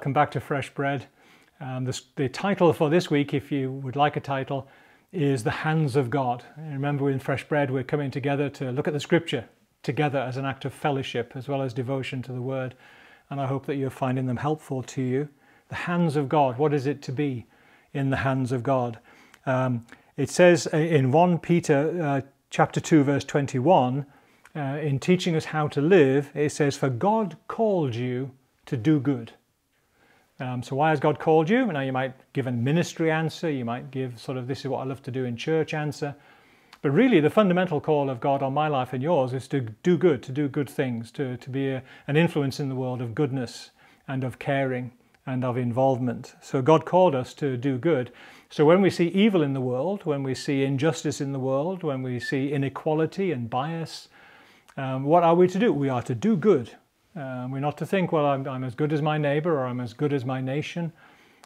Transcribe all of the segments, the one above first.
welcome back to Fresh Bread. Um, this, the title for this week, if you would like a title, is The Hands of God. And remember, in Fresh Bread, we're coming together to look at the scripture together as an act of fellowship as well as devotion to the word. And I hope that you're finding them helpful to you. The hands of God, what is it to be in the hands of God? Um, it says in 1 Peter uh, chapter 2, verse 21, uh, in teaching us how to live, it says, For God called you to do good. Um, so why has God called you? Now you might give a ministry answer, you might give sort of this is what I love to do in church answer. But really, the fundamental call of God on my life and yours is to do good, to do good things, to, to be a, an influence in the world of goodness and of caring and of involvement. So God called us to do good. So when we see evil in the world, when we see injustice in the world, when we see inequality and bias, um, what are we to do? We are to do good. Um, we're not to think, well, I'm, I'm, as good as my neighbor or I'm as good as my nation.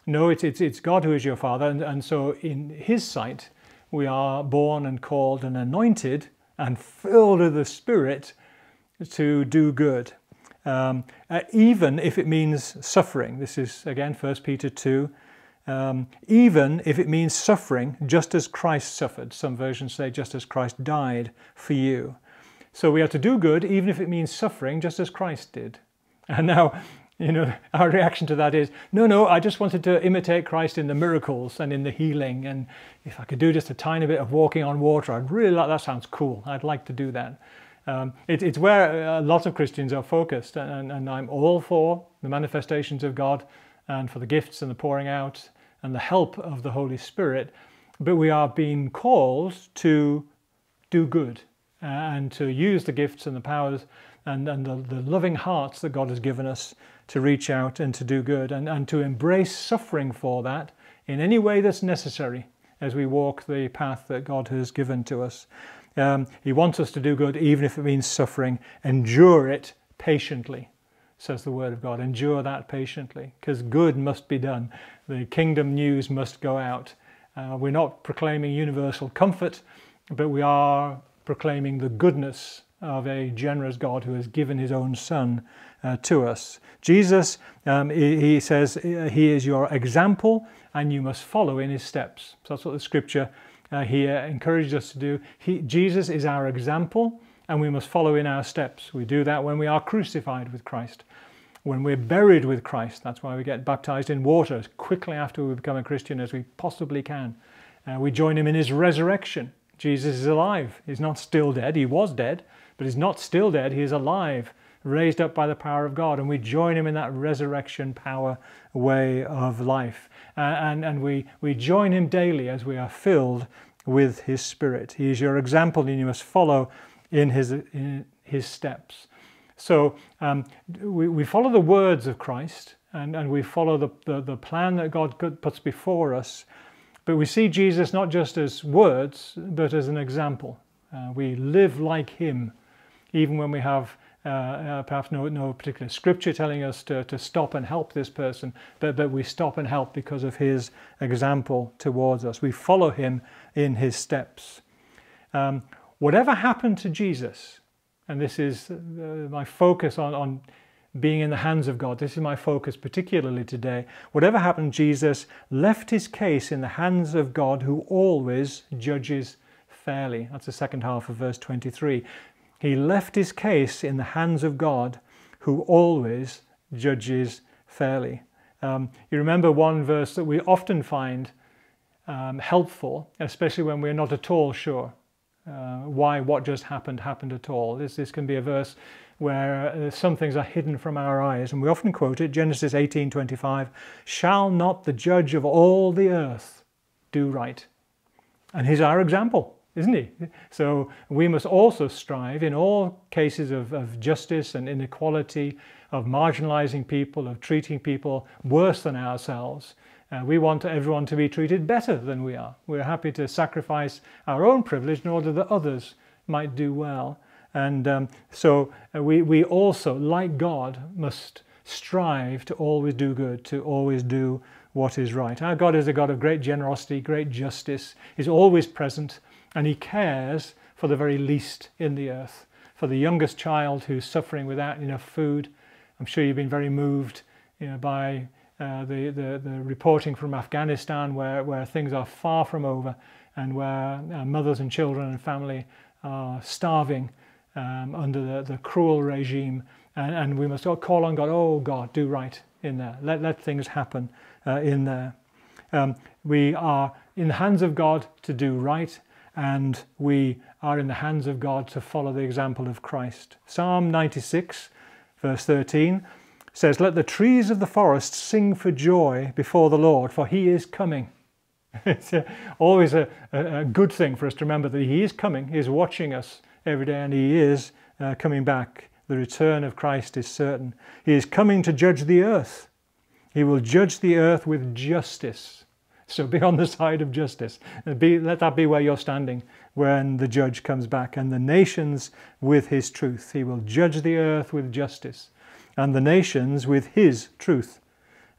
No, it's, it's, it's God who is your Father. And, and so, in His sight, we are born and called and anointed and filled with the Spirit to do good. Um, uh, even if it means suffering. This is again 1 Peter 2. Um, even if it means suffering, just as Christ suffered. Some versions say, just as Christ died for you. So we are to do good, even if it means suffering, just as Christ did. And now, you know, our reaction to that is, no, no, I just wanted to imitate Christ in the miracles and in the healing. And if I could do just a tiny bit of walking on water, I'd really like that. Sounds cool. I'd like to do that. Um, it, it's where a lot of Christians are focused, and, and I'm all for the manifestations of God and for the gifts and the pouring out and the help of the Holy Spirit. But we are being called to do good uh, and to use the gifts and the powers and, and the, the, loving hearts that God has given us to reach out and to do good and, and to embrace suffering for that in any way that's necessary as we walk the path that God has given to us. Um, he wants us to do good even if it means suffering. Endure it patiently, says the Word of God. Endure that patiently because good must be done. The kingdom news must go out. Uh, we're not proclaiming universal comfort, but we are proclaiming the goodness of a generous God who has given his own Son uh, to us. Jesus, um, he, he, says, uh, he is your example and you must follow in his steps. So that's what the scripture uh, here encourages us to do. He, Jesus is our example and we must follow in our steps. We do that when we are crucified with Christ. When we're buried with Christ, that's why we get baptized in water as quickly after we become a Christian as we possibly can. Uh, we join him in his resurrection Jesus is alive. He's not still dead. He was dead, but he's not still dead. He is alive, raised up by the power of God. And we join him in that resurrection power way of life. Uh, and and we, we join him daily as we are filled with his spirit. He is your example, and you must follow in his, in his steps. So um, we, we follow the words of Christ and, and we follow the, the, the plan that God puts before us but we see Jesus not just as words, but as an example. Uh, we live like him, even when we have uh, uh, perhaps no, no particular scripture telling us to, to stop and help this person, but, but we stop and help because of his example towards us. We follow him in his steps. Um, whatever happened to Jesus, and this is uh, my focus on, on being in the hands of God. This is my focus particularly today. Whatever happened, Jesus left his case in the hands of God who always judges fairly. That's the second half of verse 23. He left his case in the hands of God who always judges fairly. Um, you remember one verse that we often find um, helpful, especially when we're not at all sure uh, why what just happened happened at all. This, this can be a verse where uh, some things are hidden from our eyes. And we often quote it, Genesis 18:25, "Shall not the judge of all the earth do right?" And he's our example, isn't he? So we must also strive in all cases of, of justice and inequality, of marginalizing people, of treating people worse than ourselves. Uh, we want everyone to be treated better than we are. We're happy to sacrifice our own privilege in order that others might do well. And um, so uh, we, we also, like God, must strive to always do good, to always do what is right. Our God is a God of great generosity, great justice, He's always present, and He cares for the very least in the earth. For the youngest child who's suffering without enough food, I'm sure you've been very moved you know, by uh, the, the, the, reporting from Afghanistan where, where things are far from over and where uh, mothers and children and family are starving um, under the, the cruel regime. And, and, we must call on God, oh God, do right in there. Let, let things happen uh, in there. Um, we are in the hands of God to do right, and we are in the hands of God to follow the example of Christ. Psalm 96, verse 13 says, Let the trees of the forest sing for joy before the Lord, for he is coming. it's a, always a, a, a, good thing for us to remember that he is coming, he is watching us every day, and he is uh, coming back. The return of Christ is certain. He is coming to judge the earth. He will judge the earth with justice. So be on the side of justice. Be, let that be where you're standing when the judge comes back. And the nations with his truth. He will judge the earth with justice and the nations with his truth.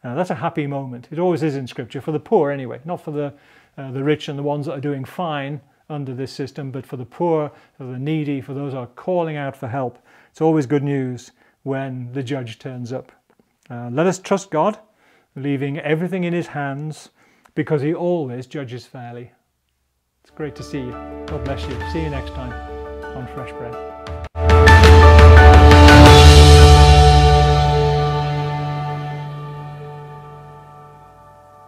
Uh, that's a happy moment. It always is in Scripture, for the poor anyway, not for the, uh, the rich and the ones that are doing fine under this system, but for the poor, for the needy, for those who are calling out for help. It's always good news when the judge turns up. Uh, let us trust God, leaving everything in his hands, because he always judges fairly. It's great to see you. God bless you. See you next time on Fresh Bread.